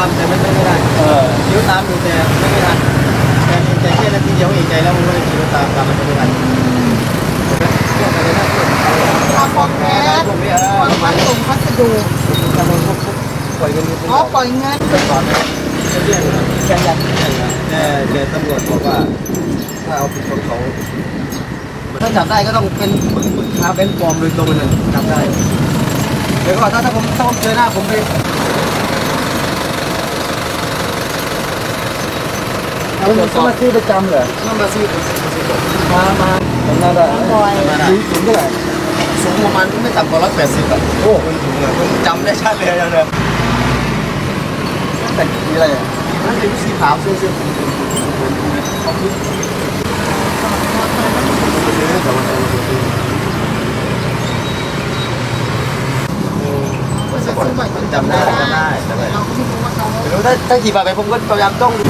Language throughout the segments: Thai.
ามแต่มันไม่ได้เออเลี้ยวตามอยู่แต่ไม่ไม่ทันแต่แต่แค่นาทีเดียวเองใจแล้วมันก็เลยขี่รถตามตามมันไม่ทันเพื่อนอะไรนะเพื่อนทำบอแพ้พวกนี้เออคนมาส่งพัสดุทำมันพวกปล่อยกันอยู่อ๋อปล่อยเงินไปก่อนนะเรื่องแค่ยันแต่แต่ตำรวจบอกว่าถ้าเอาผิดของเขาถ้าจับได้ก็ต้องเป็นมึงมึงพาเป็นปลอมโดยตรงเลยจับได้เดี๋ยวก่อนถ้าถ้าผมถ้าผมเจอหน้าผมไป เอาหมดสมาธิประจำเหรอต้องมาซื้อซื้อซื้อก่อนมามาผมน่าได้ปล่อยสูงสูงเท่าไหร่สูงประมาณไม่ต่ำกว่าร้อยแปดสิบอะโอ้คนสูงอะผมจำได้ชัดเลยนะเนี่ยแต่กี่อะไรอะนั่นเป็นสีขาวเสื้อเสื้อผมเขาคิดจำได้จำได้จำได้เราก็ไม่รู้ว่าเขาไม่รู้ถ้าถ้าขี่ผ่านไปผมก็พยายามต้องจะบอก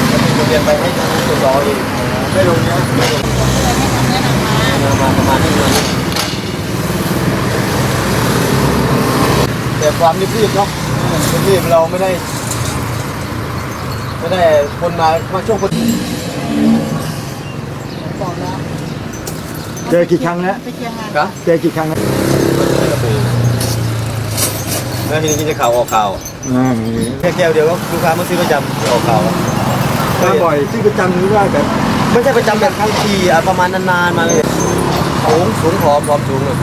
ไรก็เลยทำไปแล้วพอหลังจากนั้นเราก็แจ้งความแจ้งความดูว่าถ้าลงถ้าลงพื้นจะมาจะเป็นข้อมูลว่าเราไม่ไม่ลงจะมีบทเรียนไปให้ทางตรวจสอบเองไม่ลงเนี้ยไม่ลงเลยให้คำแนะนำมามาประมาณนี้เลยแต่ความรีบๆเนาะรีบๆเราไม่ได้ ไม่ได้คนมามาช่วงคนบอกแล้วเจอกี่ครั้งแล้วไปเชียงงานครับเจอกี่ครั้งแล้วแล้วทีนี้กินจะข่าวออกข่าวอ่าแค่แก้วเดียวก็ลูกค้ามาซื้อประจำออกข่าว มาบ่อยที่ประจำหรือว่าแบบไม่ใช่ประจำแบบครั้งที่ประมาณนานๆมาเลยสูงสูงผอมผอมสูงเลย